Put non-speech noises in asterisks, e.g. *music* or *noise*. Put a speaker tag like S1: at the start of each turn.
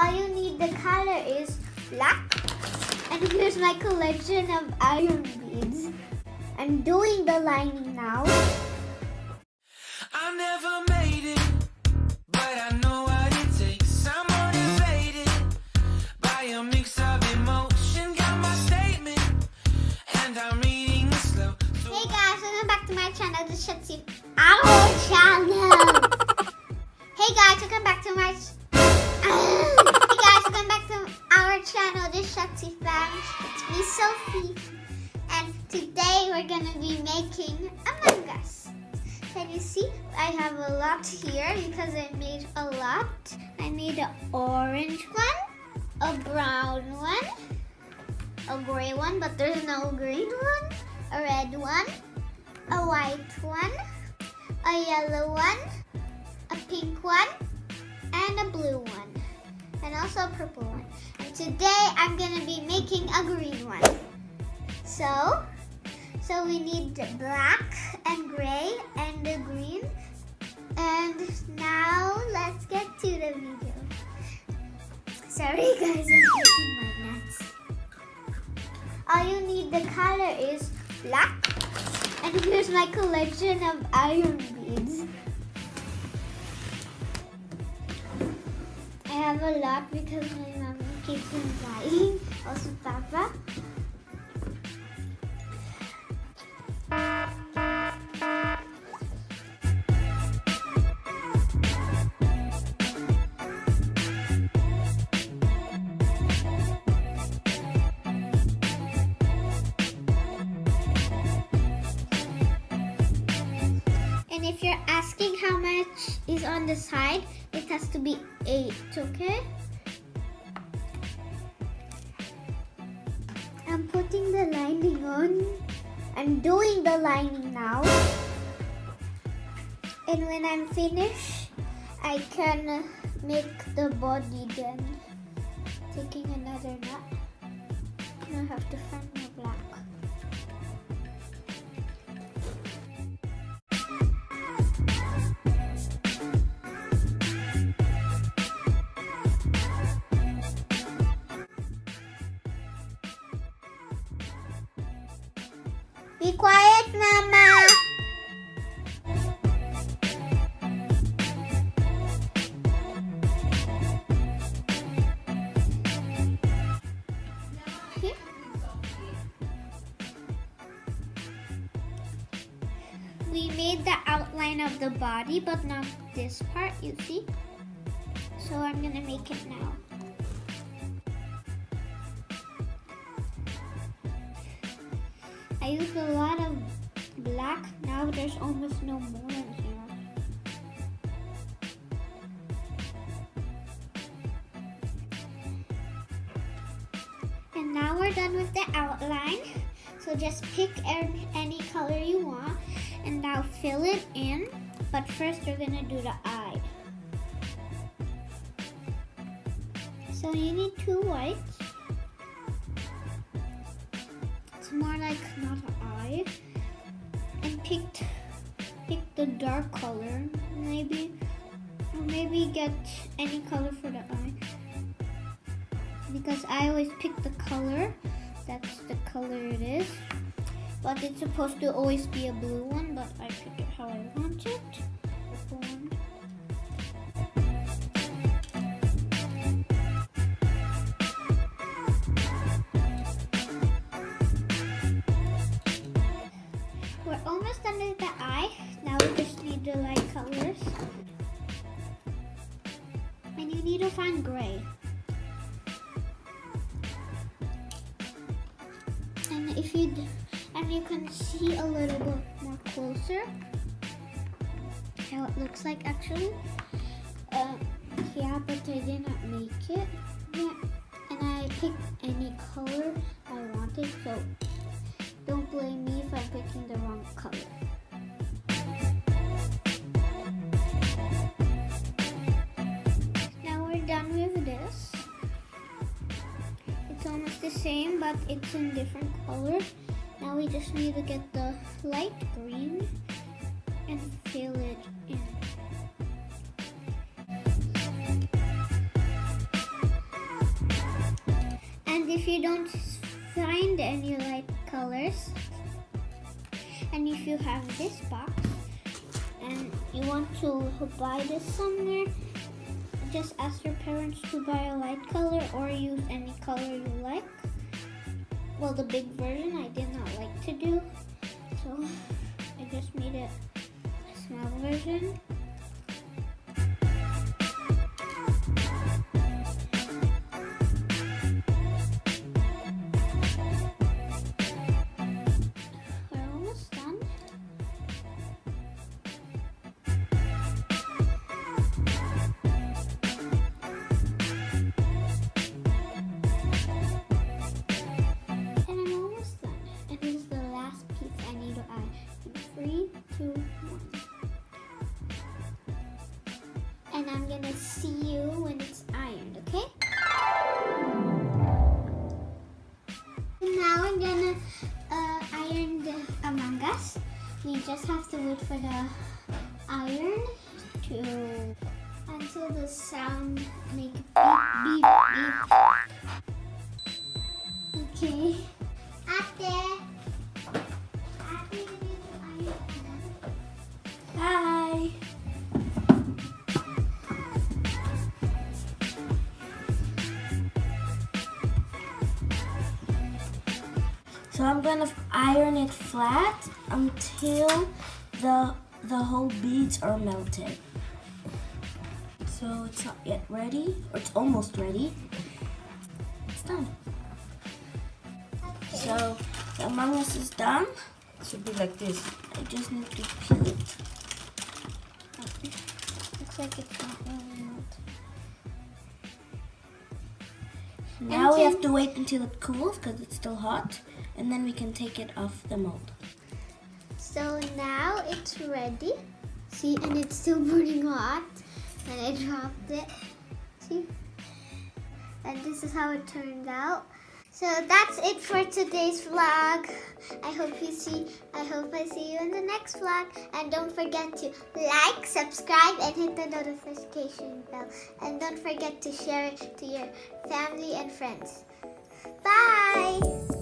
S1: all you need the color is black. And here's my collection of iron beads. I'm doing the lining now. We're gonna be making Among Us. Can you see? I have a lot here because I made a lot. I made an orange one, a brown one, a gray one, but there's no green one, a red one, a white one, a yellow one, a pink one, and a blue one, and also a purple one. And today I'm gonna be making a green one. So, so we need black and gray and the green. And now let's get to the video. Sorry *laughs* guys, I'm eating my nuts. All you need the color is black. And here's my collection of iron beads. I have a lot because my mom keeps on buying. Also Papa. On the side, it has to be eight, okay? I'm putting the lining on. I'm doing the lining now. And when I'm finished, I can make the body then. Taking another nut. Now I have to find my black. Quiet, Mama. We made the outline of the body, but not this part, you see? So I'm gonna make it now. I used a lot of black. Now there's almost no more in here. And now we're done with the outline. So just pick any color you want and now fill it in. But first you're gonna do the eye. So you need two whites. More like not an eye. And picked pick the dark color, maybe. Or maybe get any color for the eye. Because I always pick the color. That's the color it is. But it's supposed to always be a blue one, but I pick it how I want it. To find gray. And if you and you can see a little bit more closer how it looks like actually. Uh, yeah, but I did not make it yet. And I picked any color I wanted, so don't blame me if I'm picking the wrong color. Same, but it's in different colors. Now we just need to get the light green and fill it in. And if you don't find any light colors, and if you have this box and you want to buy this somewhere, just ask your parents to buy a light color or use any color you like. Well, the big version I did not like to do, so I just made it a small version. And I'm gonna see you when it's ironed, okay? Now I'm gonna uh, iron the Among Us. We just have to wait for the iron to until the sound make beep beep beep. Okay. Ate.
S2: So I'm gonna iron it flat until the the whole beads are melted. So it's not yet ready, or it's almost ready. It's done. So the Among Us is done. It should be like this. I just need to peel it.
S1: Looks like it's not really melted.
S2: Now we have to wait until it cools because it's still hot, and then we can take it off the mold.
S1: So now it's ready. See, and it's still *laughs* burning hot. And I dropped it. See? And this is how it turned out. So that's it for today's vlog. I hope you see I hope I see you in the next vlog. And don't forget to like, subscribe, and hit the notification bell. And don't forget to share it to your family and friends. Bye!